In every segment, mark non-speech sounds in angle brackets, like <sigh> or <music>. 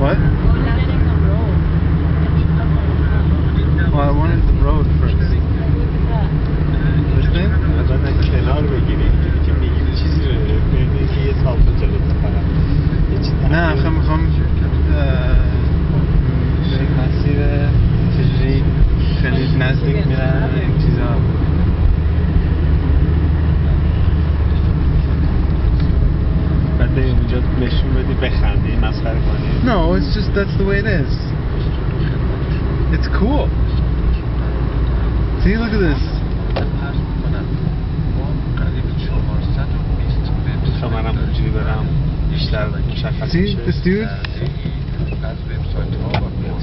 What? just that's the way it is. It's cool. See, look at this. See this dude?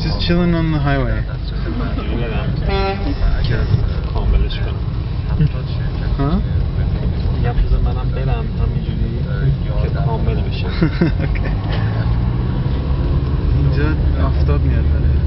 Just chilling on the highway. huh? <laughs> <laughs> okay. اینجا آفتاب میاد داره.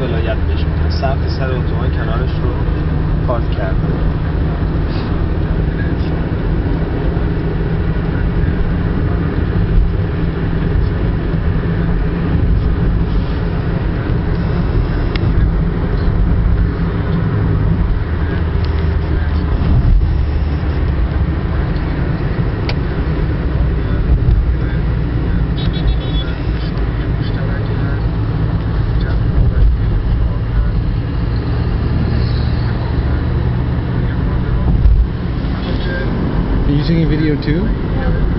ولایت میگن سمت سر اتوبان کنارش رو پارک کرده taking video too?